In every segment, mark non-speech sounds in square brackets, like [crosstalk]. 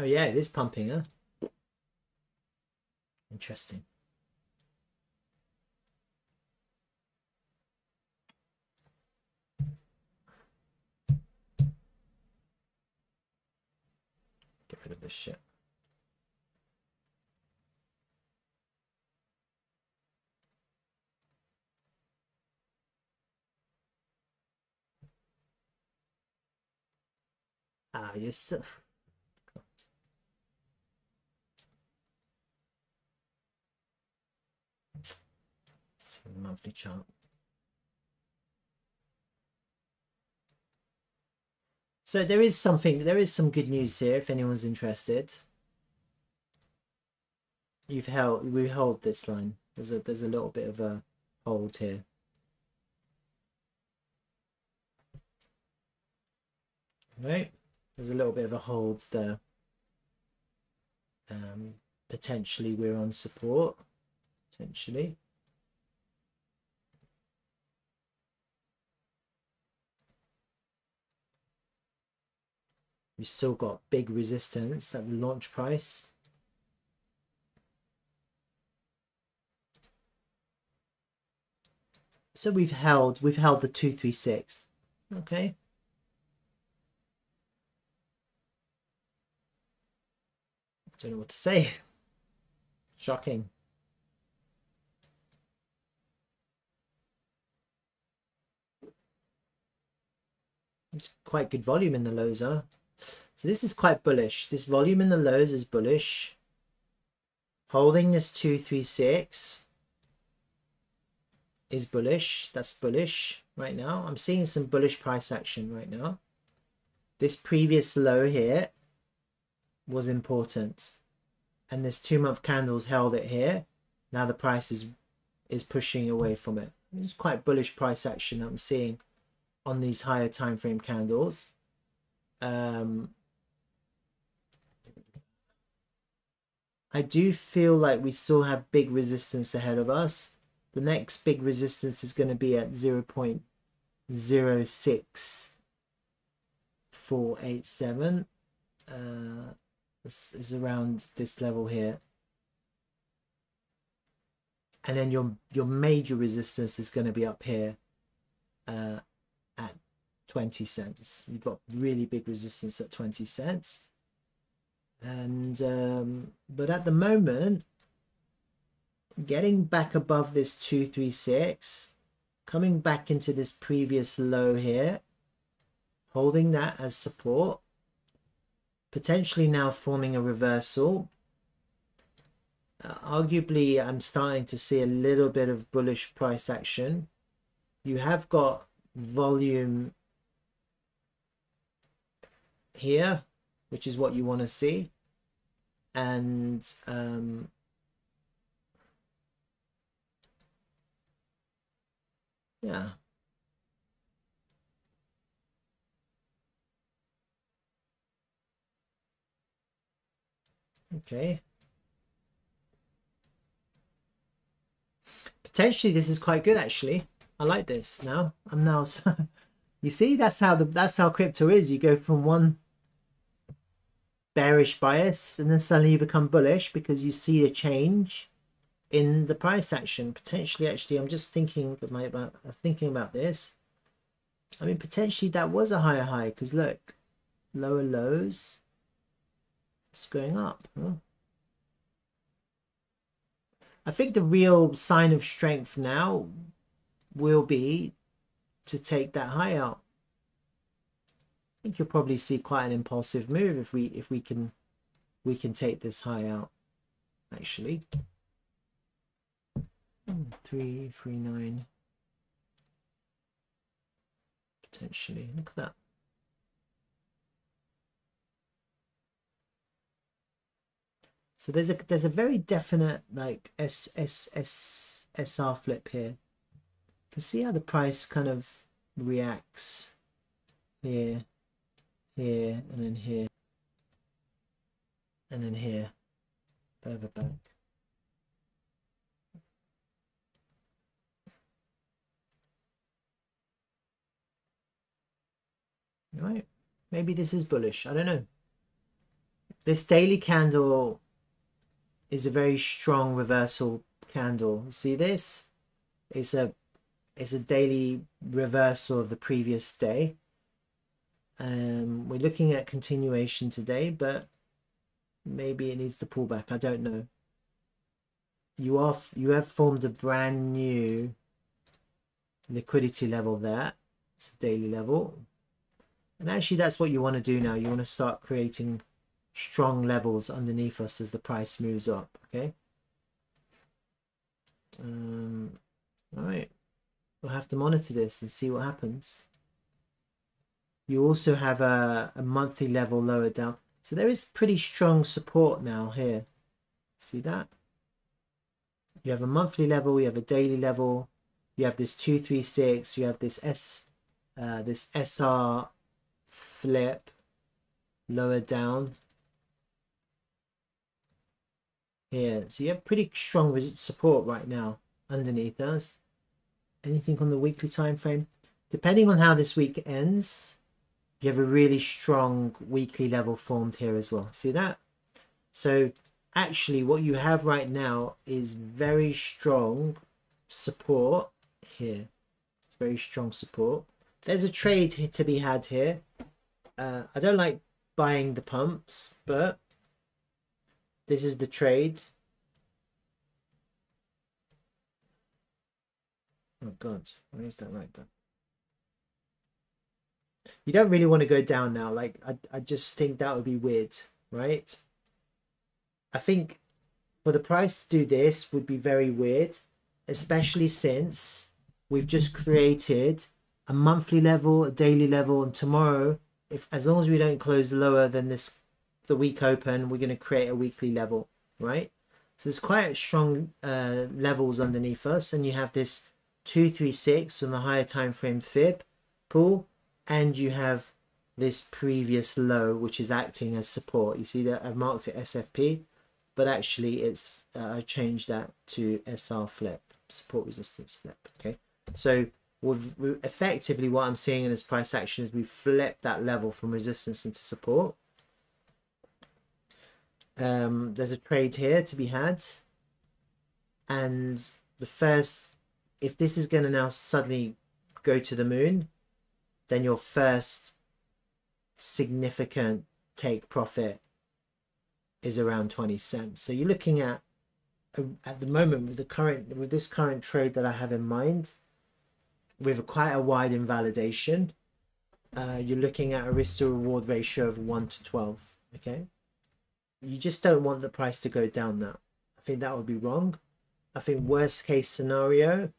Oh yeah, it is pumping, huh? Interesting. Get rid of this shit. Ah, yes. Monthly chart. So there is something, there is some good news here if anyone's interested. You've held, we hold this line. There's a, there's a little bit of a hold here. Right, there's a little bit of a hold there. Um, potentially we're on support, potentially. We've still got big resistance at the launch price. So we've held, we've held the 236. Okay. Don't know what to say. [laughs] Shocking. It's quite good volume in the huh? So this is quite bullish. This volume in the lows is bullish. Holding this 236 is bullish. That's bullish right now. I'm seeing some bullish price action right now. This previous low here was important. And this two month candles held it here. Now the price is is pushing away from it. It's quite bullish price action I'm seeing on these higher time frame candles. Um, I do feel like we still have big resistance ahead of us. The next big resistance is going to be at 0 0.06487. Uh, this is around this level here. And then your your major resistance is going to be up here uh, at 20 cents. You've got really big resistance at 20 cents and um, but at the moment getting back above this 236 coming back into this previous low here holding that as support potentially now forming a reversal. Uh, arguably I'm starting to see a little bit of bullish price action. You have got volume here which is what you want to see. And um, yeah. Okay. Potentially this is quite good actually. I like this now. I'm now [laughs] you see that's how the that's how crypto is. You go from one bearish bias and then suddenly you become bullish because you see a change in the price action. Potentially actually i'm just thinking my about thinking about this. I mean potentially that was a higher high because look lower lows it's going up. Huh? i think the real sign of strength now will be to take that high out I think you'll probably see quite an impulsive move if we if we can we can take this high out actually. Hmm, three, three, nine. Potentially. Look at that. So there's a there's a very definite like S S S SR flip here. To see how the price kind of reacts here here, and then here, and then here, further back. Right, maybe this is bullish, I don't know. this daily candle is a very strong reversal candle. You see this? It's a it's a daily reversal of the previous day. Um, we're looking at continuation today, but maybe it needs to pull back. I don't know. You are you have formed a brand new liquidity level there. It's a daily level. And actually that's what you want to do now. You want to start creating strong levels underneath us as the price moves up. Okay. Um, all right. We'll have to monitor this and see what happens. You also have a, a monthly level lower down. So there is pretty strong support now here. See that? You have a monthly level, you have a daily level, you have this 236, you have this S uh, this SR flip lower down here. So you have pretty strong support right now underneath us. Anything on the weekly time frame? Depending on how this week ends, you have a really strong weekly level formed here as well. See that? So actually what you have right now is very strong support here. It's very strong support. There's a trade to be had here. Uh, I don't like buying the pumps, but this is the trade. Oh God, why is that like that? You don't really want to go down now. Like, I, I just think that would be weird, right? I think for the price to do this would be very weird, especially since we've just created a monthly level, a daily level, and tomorrow, if as long as we don't close lower than this the week open, we're going to create a weekly level, right? So there's quite strong uh, levels underneath us, and you have this 236 on the higher time frame fib pull, and you have this previous low, which is acting as support. You see that I've marked it SFP, but actually it's uh, I changed that to SR flip, support resistance flip. Okay, so we've, we effectively what I'm seeing in this price action is we flipped that level from resistance into support. Um, there's a trade here to be had. And the first, if this is going to now suddenly go to the moon, then your first significant take profit is around 20 cents. So you're looking at, at the moment with the current, with this current trade that I have in mind, with quite a wide invalidation, uh, you're looking at a risk to reward ratio of 1 to 12. Okay you just don't want the price to go down now. I think that would be wrong. I think worst case scenario,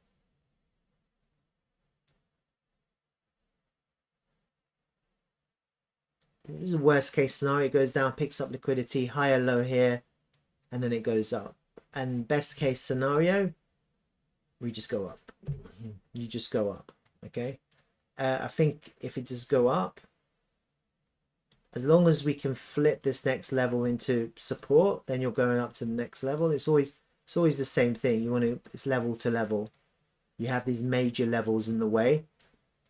this is a worst case scenario, it goes down, picks up liquidity, higher low here, and then it goes up. And best case scenario, we just go up. You just go up, okay? Uh, I think if it just go up, as long as we can flip this next level into support then you're going up to the next level it's always it's always the same thing you want to it's level to level you have these major levels in the way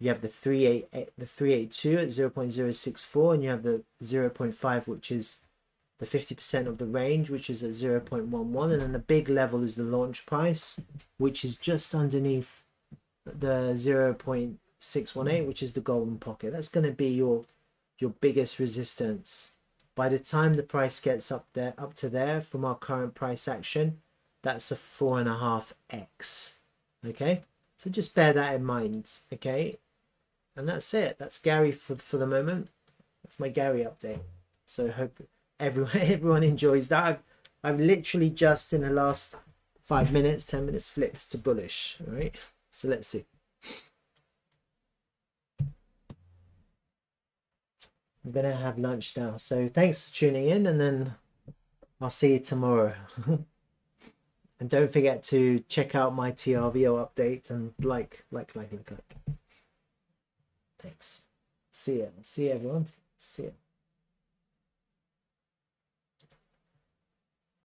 you have the 388 eh, the 382 at 0 0.064 and you have the 0 0.5 which is the 50% of the range which is at 0 0.11 and then the big level is the launch price which is just underneath the 0 0.618 which is the golden pocket that's going to be your your biggest resistance. By the time the price gets up there, up to there from our current price action, that's a four and a half X. Okay, so just bear that in mind. Okay, and that's it. That's GARI for for the moment. That's my GARI update. So hope everyone [laughs] everyone enjoys that. I've I've literally just in the last five minutes, ten minutes flipped to bullish. All right, so let's see. I'm gonna have lunch now. So thanks for tuning in, and then I'll see you tomorrow. [laughs] and don't forget to check out my TRVO update and like, like, like, like, like. Thanks. See ya. See you, everyone. See ya.